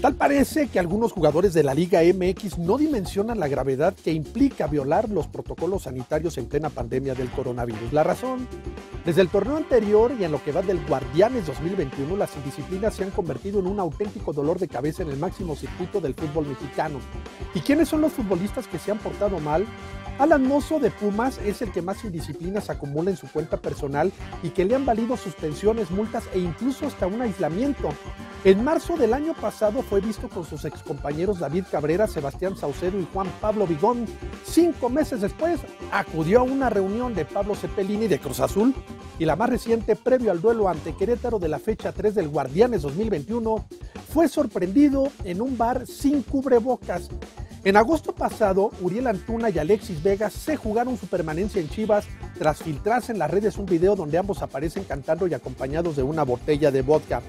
Tal parece que algunos jugadores de la Liga MX no dimensionan la gravedad que implica violar los protocolos sanitarios en plena pandemia del coronavirus. La razón, desde el torneo anterior y en lo que va del Guardianes 2021, las indisciplinas se han convertido en un auténtico dolor de cabeza en el máximo circuito del fútbol mexicano. ¿Y quiénes son los futbolistas que se han portado mal? Alan Mozo de Pumas es el que más indisciplinas acumula en su cuenta personal y que le han valido suspensiones, multas e incluso hasta un aislamiento. En marzo del año pasado fue visto con sus excompañeros David Cabrera, Sebastián Saucedo y Juan Pablo Vigón. Cinco meses después acudió a una reunión de Pablo Cepelini de Cruz Azul y la más reciente, previo al duelo ante Querétaro de la fecha 3 del Guardianes 2021, fue sorprendido en un bar sin cubrebocas. En agosto pasado, Uriel Antuna y Alexis Vegas se jugaron su permanencia en Chivas tras filtrarse en las redes un video donde ambos aparecen cantando y acompañados de una botella de vodka.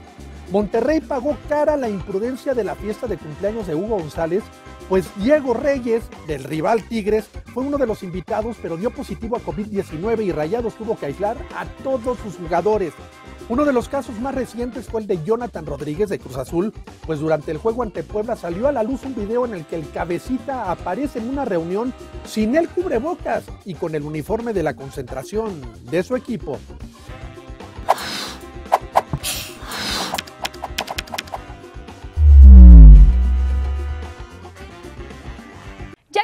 Monterrey pagó cara la imprudencia de la fiesta de cumpleaños de Hugo González, pues Diego Reyes, del rival Tigres, fue uno de los invitados, pero dio positivo a COVID-19 y Rayados tuvo que aislar a todos sus jugadores. Uno de los casos más recientes fue el de Jonathan Rodríguez de Cruz Azul, pues durante el juego ante Puebla salió a la luz un video en el que el cabecita aparece en una reunión sin el cubrebocas y con el uniforme de la concentración de su equipo.